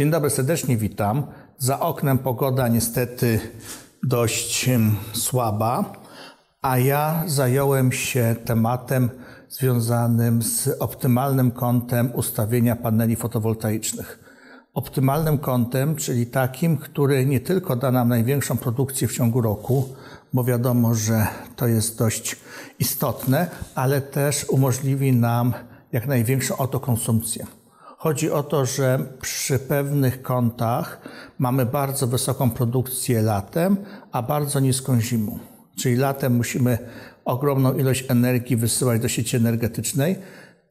Dzień dobry, serdecznie witam. Za oknem pogoda niestety dość słaba, a ja zająłem się tematem związanym z optymalnym kątem ustawienia paneli fotowoltaicznych. Optymalnym kątem, czyli takim, który nie tylko da nam największą produkcję w ciągu roku, bo wiadomo, że to jest dość istotne, ale też umożliwi nam jak największą autokonsumpcję. Chodzi o to, że przy pewnych kątach mamy bardzo wysoką produkcję latem, a bardzo niską zimą. Czyli latem musimy ogromną ilość energii wysyłać do sieci energetycznej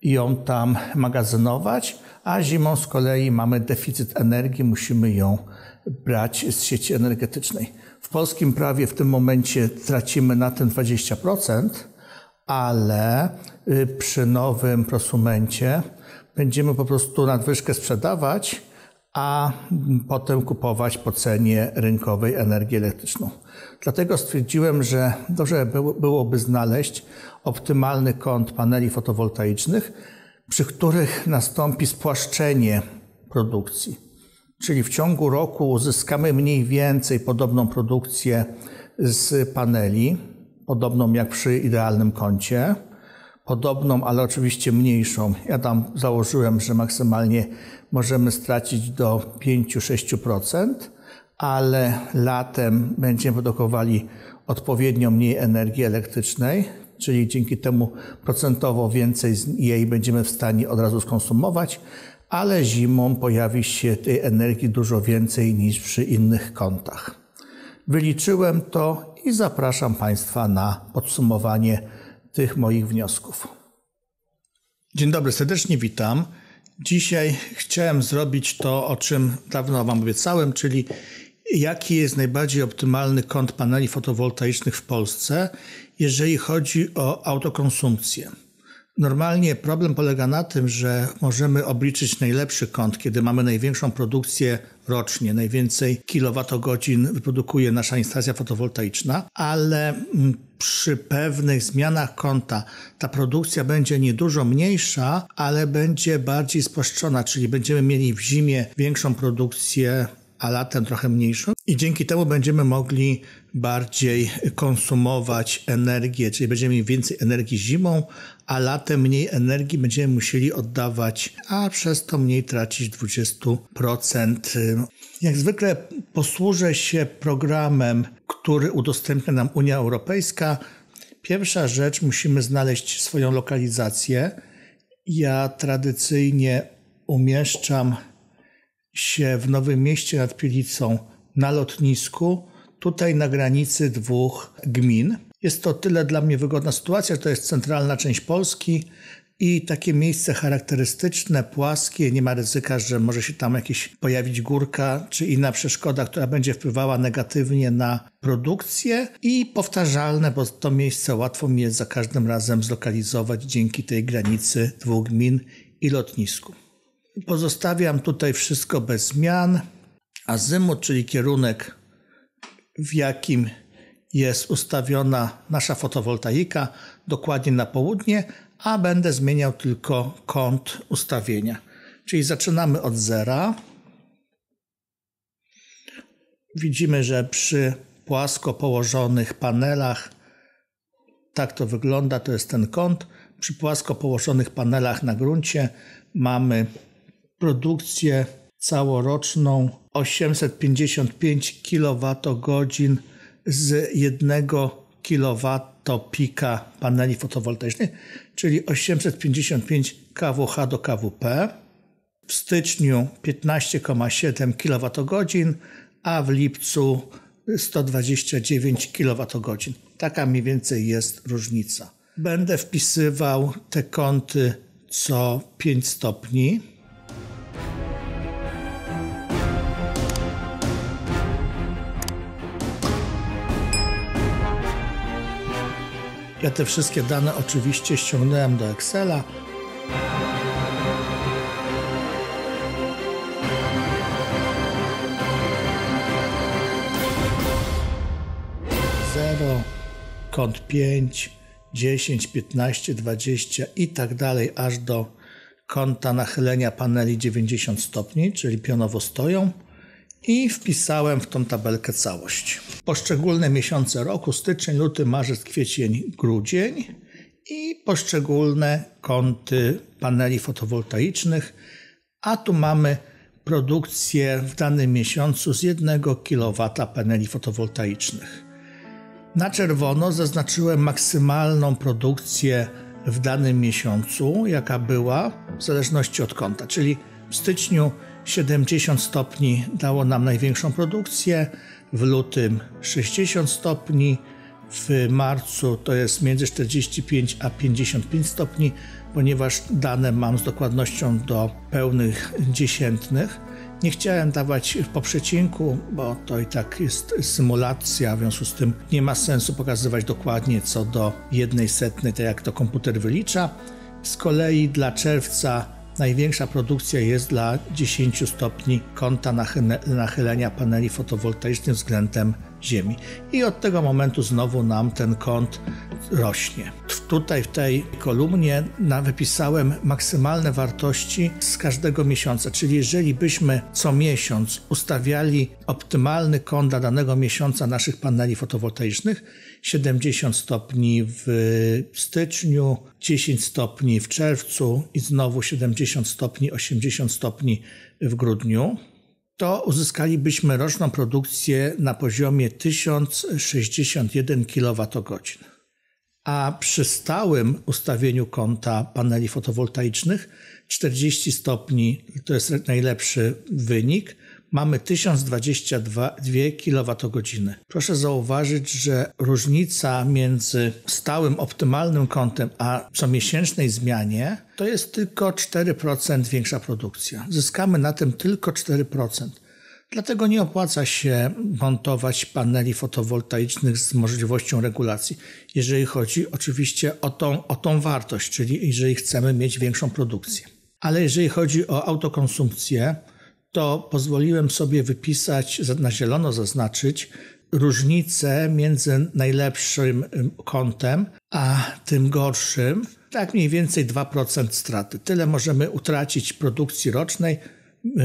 i ją tam magazynować, a zimą z kolei mamy deficyt energii, musimy ją brać z sieci energetycznej. W polskim prawie w tym momencie tracimy na tym 20%, ale y, przy nowym prosumencie będziemy po prostu nadwyżkę sprzedawać, a potem kupować po cenie rynkowej energię elektryczną. Dlatego stwierdziłem, że dobrze byłoby znaleźć optymalny kąt paneli fotowoltaicznych, przy których nastąpi spłaszczenie produkcji. Czyli w ciągu roku uzyskamy mniej więcej podobną produkcję z paneli, podobną jak przy idealnym kącie, podobną, ale oczywiście mniejszą. Ja tam założyłem, że maksymalnie możemy stracić do 5-6%, ale latem będziemy produkowali odpowiednio mniej energii elektrycznej, czyli dzięki temu procentowo więcej jej będziemy w stanie od razu skonsumować, ale zimą pojawi się tej energii dużo więcej niż przy innych kątach. Wyliczyłem to i zapraszam Państwa na podsumowanie tych moich wniosków. Dzień dobry, serdecznie witam. Dzisiaj chciałem zrobić to, o czym dawno Wam obiecałem, czyli jaki jest najbardziej optymalny kąt paneli fotowoltaicznych w Polsce, jeżeli chodzi o autokonsumpcję. Normalnie problem polega na tym, że możemy obliczyć najlepszy kąt, kiedy mamy największą produkcję rocznie, najwięcej kilowatogodzin wyprodukuje nasza instalacja fotowoltaiczna, ale mm, przy pewnych zmianach kąta ta produkcja będzie niedużo mniejsza, ale będzie bardziej spłaszczona, czyli będziemy mieli w zimie większą produkcję a latem trochę mniejszą. I dzięki temu będziemy mogli bardziej konsumować energię, czyli będziemy mieli więcej energii zimą, a latem mniej energii będziemy musieli oddawać, a przez to mniej tracić 20%. Jak zwykle posłużę się programem, który udostępnia nam Unia Europejska. Pierwsza rzecz, musimy znaleźć swoją lokalizację. Ja tradycyjnie umieszczam się w Nowym Mieście nad Pielicą na lotnisku, tutaj na granicy dwóch gmin. Jest to tyle dla mnie wygodna sytuacja, to jest centralna część Polski i takie miejsce charakterystyczne, płaskie, nie ma ryzyka, że może się tam jakieś pojawić górka czy inna przeszkoda, która będzie wpływała negatywnie na produkcję i powtarzalne, bo to miejsce łatwo mi jest za każdym razem zlokalizować dzięki tej granicy dwóch gmin i lotnisku. Pozostawiam tutaj wszystko bez zmian. Azymut, czyli kierunek, w jakim jest ustawiona nasza fotowoltaika, dokładnie na południe, a będę zmieniał tylko kąt ustawienia. Czyli zaczynamy od zera. Widzimy, że przy płasko położonych panelach tak to wygląda, to jest ten kąt. Przy płasko położonych panelach na gruncie mamy produkcję całoroczną 855 kWh z 1 kW pika paneli fotowoltaicznych, czyli 855 kWh do kWp. W styczniu 15,7 kWh, a w lipcu 129 kWh. Taka mniej więcej jest różnica. Będę wpisywał te kąty co 5 stopni. Ja te wszystkie dane oczywiście ściągnąłem do Excela. Zero, kąt 5, 10, 15, 20 i tak dalej, aż do kąta nachylenia paneli 90 stopni, czyli pionowo stoją i wpisałem w tą tabelkę całość. Poszczególne miesiące roku, styczeń, luty, marzec, kwiecień, grudzień i poszczególne kąty paneli fotowoltaicznych, a tu mamy produkcję w danym miesiącu z 1 kW paneli fotowoltaicznych. Na czerwono zaznaczyłem maksymalną produkcję w danym miesiącu, jaka była, w zależności od kąta, czyli w styczniu 70 stopni dało nam największą produkcję, w lutym 60 stopni, w marcu to jest między 45 a 55 stopni, ponieważ dane mam z dokładnością do pełnych dziesiętnych. Nie chciałem dawać po przecinku, bo to i tak jest symulacja, w związku z tym nie ma sensu pokazywać dokładnie co do jednej setnej, tak jak to komputer wylicza. Z kolei dla czerwca największa produkcja jest dla 10 stopni kąta nachylenia paneli fotowoltaicznych względem Ziemi. I od tego momentu znowu nam ten kąt rośnie. Tutaj w tej kolumnie wypisałem maksymalne wartości z każdego miesiąca, czyli jeżeli byśmy co miesiąc ustawiali optymalny kąt dla danego miesiąca naszych paneli fotowoltaicznych, 70 stopni w styczniu, 10 stopni w czerwcu i znowu 70 stopni, 80 stopni w grudniu, to uzyskalibyśmy roczną produkcję na poziomie 1061 kWh. A przy stałym ustawieniu kąta paneli fotowoltaicznych 40 stopni to jest najlepszy wynik. Mamy 1022 kWh. Proszę zauważyć, że różnica między stałym optymalnym kątem a comiesięcznej zmianie to jest tylko 4% większa produkcja. Zyskamy na tym tylko 4%. Dlatego nie opłaca się montować paneli fotowoltaicznych z możliwością regulacji, jeżeli chodzi oczywiście o tą, o tą wartość, czyli jeżeli chcemy mieć większą produkcję. Ale jeżeli chodzi o autokonsumpcję, to pozwoliłem sobie wypisać, na zielono zaznaczyć, różnicę między najlepszym kątem a tym gorszym, tak mniej więcej 2% straty. Tyle możemy utracić produkcji rocznej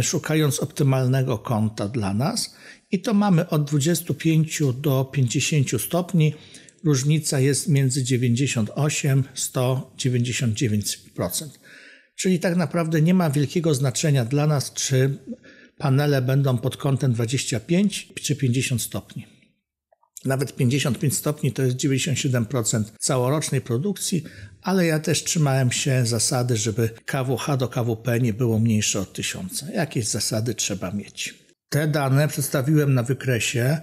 szukając optymalnego kąta dla nas i to mamy od 25 do 50 stopni. Różnica jest między 98 199%. Czyli tak naprawdę nie ma wielkiego znaczenia dla nas, czy panele będą pod kątem 25 czy 50 stopni. Nawet 55 stopni to jest 97% całorocznej produkcji, ale ja też trzymałem się zasady, żeby KWH do KWP nie było mniejsze od 1000. Jakieś zasady trzeba mieć. Te dane przedstawiłem na wykresie.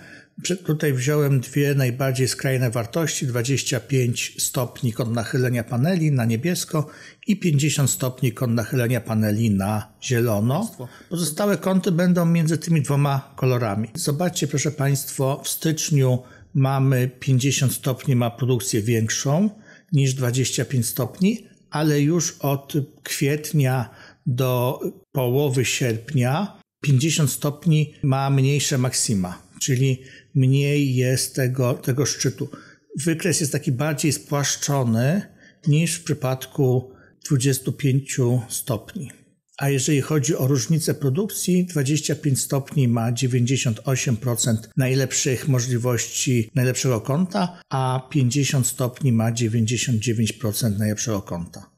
Tutaj wziąłem dwie najbardziej skrajne wartości: 25 stopni kąt nachylenia paneli na niebiesko i 50 stopni kąt nachylenia paneli na zielono. Pozostałe kąty będą między tymi dwoma kolorami. Zobaczcie, proszę Państwa, w styczniu mamy 50 stopni, ma produkcję większą niż 25 stopni, ale już od kwietnia do połowy sierpnia 50 stopni ma mniejsze maksima, czyli mniej jest tego, tego szczytu. Wykres jest taki bardziej spłaszczony niż w przypadku 25 stopni. A jeżeli chodzi o różnicę produkcji, 25 stopni ma 98% najlepszych możliwości najlepszego kąta, a 50 stopni ma 99% najlepszego kąta.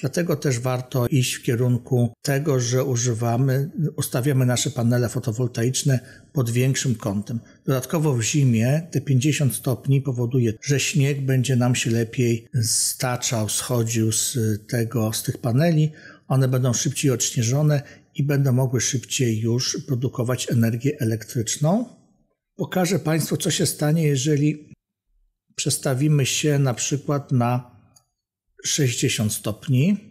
Dlatego też warto iść w kierunku tego, że używamy, ustawiamy nasze panele fotowoltaiczne pod większym kątem. Dodatkowo w zimie te 50 stopni powoduje, że śnieg będzie nam się lepiej staczał, schodził z tego, z tych paneli one będą szybciej odśnieżone i będą mogły szybciej już produkować energię elektryczną. Pokażę Państwu, co się stanie, jeżeli przestawimy się na przykład na 60 stopni.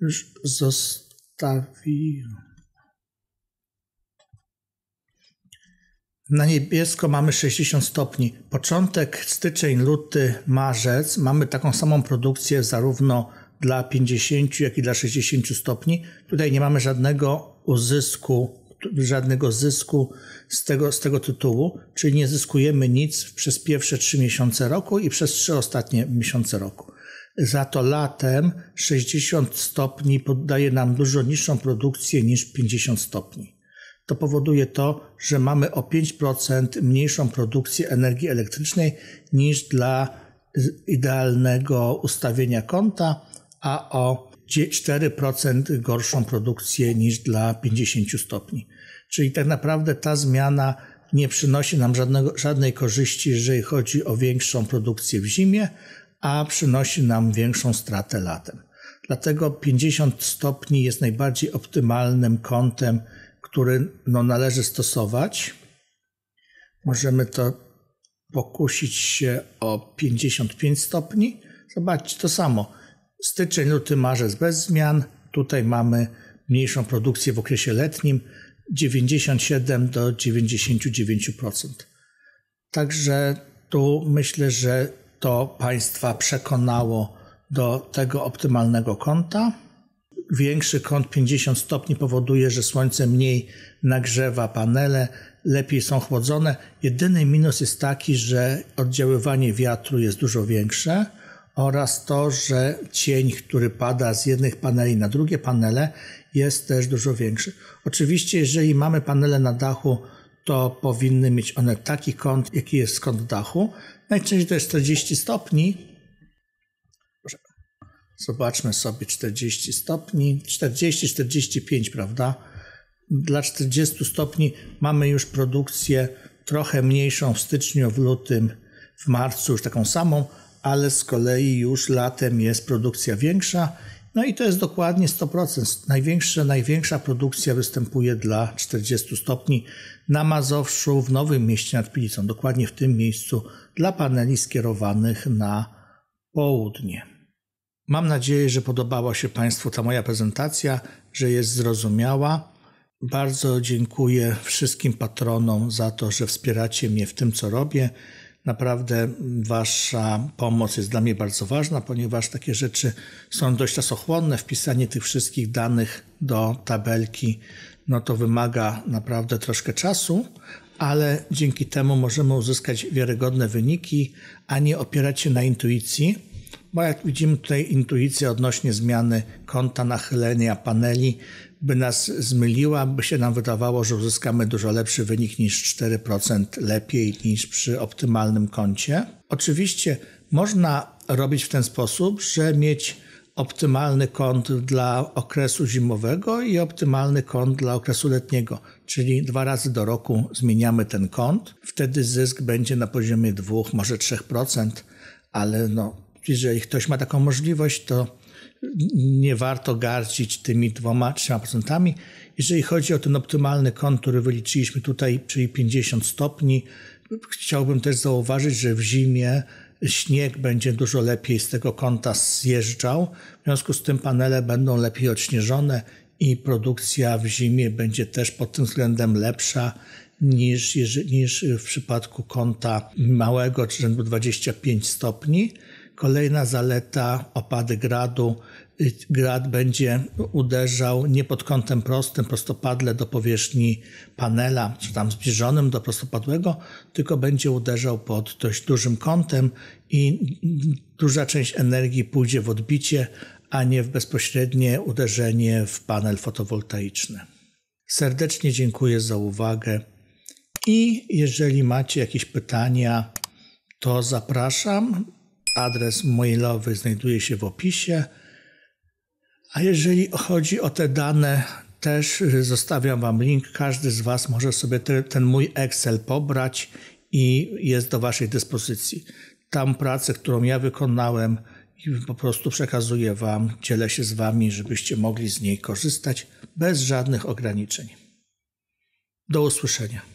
Już zostawiłem. Na niebiesko mamy 60 stopni. Początek styczeń, luty, marzec mamy taką samą produkcję zarówno dla 50, jak i dla 60 stopni. Tutaj nie mamy żadnego uzysku, żadnego zysku z tego, z tego tytułu, czyli nie zyskujemy nic przez pierwsze trzy miesiące roku i przez trzy ostatnie miesiące roku. Za to latem 60 stopni poddaje nam dużo niższą produkcję niż 50 stopni. To powoduje to, że mamy o 5% mniejszą produkcję energii elektrycznej niż dla idealnego ustawienia kąta, a o 4% gorszą produkcję niż dla 50 stopni. Czyli tak naprawdę ta zmiana nie przynosi nam żadnego, żadnej korzyści, jeżeli chodzi o większą produkcję w zimie, a przynosi nam większą stratę latem. Dlatego 50 stopni jest najbardziej optymalnym kątem, który no, należy stosować. Możemy to pokusić się o 55 stopni. Zobaczcie, to samo. Styczeń, luty, marzec bez zmian. Tutaj mamy mniejszą produkcję w okresie letnim 97 do 99%. Także tu myślę, że to Państwa przekonało do tego optymalnego kąta. Większy kąt 50 stopni powoduje, że słońce mniej nagrzewa panele, lepiej są chłodzone. Jedyny minus jest taki, że oddziaływanie wiatru jest dużo większe oraz to, że cień, który pada z jednych paneli na drugie panele, jest też dużo większy. Oczywiście, jeżeli mamy panele na dachu, to powinny mieć one taki kąt, jaki jest kąt dachu. Najczęściej to jest 40 stopni. Zobaczmy sobie 40 stopni, 40-45, prawda? Dla 40 stopni mamy już produkcję trochę mniejszą w styczniu, w lutym, w marcu, już taką samą, ale z kolei już latem jest produkcja większa. No i to jest dokładnie 100%. Największa, największa produkcja występuje dla 40 stopni na Mazowszu, w Nowym Mieście nad Pilicą, dokładnie w tym miejscu dla paneli skierowanych na południe. Mam nadzieję, że podobała się Państwu ta moja prezentacja, że jest zrozumiała. Bardzo dziękuję wszystkim patronom za to, że wspieracie mnie w tym, co robię. Naprawdę Wasza pomoc jest dla mnie bardzo ważna, ponieważ takie rzeczy są dość czasochłonne. Wpisanie tych wszystkich danych do tabelki, no to wymaga naprawdę troszkę czasu, ale dzięki temu możemy uzyskać wiarygodne wyniki, a nie opierać się na intuicji, bo jak widzimy tutaj intuicja odnośnie zmiany kąta nachylenia paneli by nas zmyliła, by się nam wydawało, że uzyskamy dużo lepszy wynik niż 4% lepiej niż przy optymalnym kącie. Oczywiście można robić w ten sposób, że mieć optymalny kąt dla okresu zimowego i optymalny kąt dla okresu letniego, czyli dwa razy do roku zmieniamy ten kąt. Wtedy zysk będzie na poziomie 2, może 3%, ale no, jeżeli ktoś ma taką możliwość, to nie warto gardzić tymi dwoma, trzema procentami. Jeżeli chodzi o ten optymalny kąt, który wyliczyliśmy tutaj, czyli 50 stopni, chciałbym też zauważyć, że w zimie śnieg będzie dużo lepiej z tego kąta zjeżdżał. W związku z tym panele będą lepiej odśnieżone i produkcja w zimie będzie też pod tym względem lepsza niż, niż w przypadku kąta małego, rzędu 25 stopni. Kolejna zaleta opady gradu. Grad będzie uderzał nie pod kątem prostym, prostopadle do powierzchni panela, czy tam zbliżonym do prostopadłego, tylko będzie uderzał pod dość dużym kątem i duża część energii pójdzie w odbicie, a nie w bezpośrednie uderzenie w panel fotowoltaiczny. Serdecznie dziękuję za uwagę i jeżeli macie jakieś pytania, to zapraszam. Adres mailowy znajduje się w opisie. A jeżeli chodzi o te dane, też zostawiam Wam link. Każdy z Was może sobie te, ten mój Excel pobrać i jest do Waszej dyspozycji. Tam pracę, którą ja wykonałem, po prostu przekazuję Wam, dzielę się z Wami, żebyście mogli z niej korzystać bez żadnych ograniczeń. Do usłyszenia.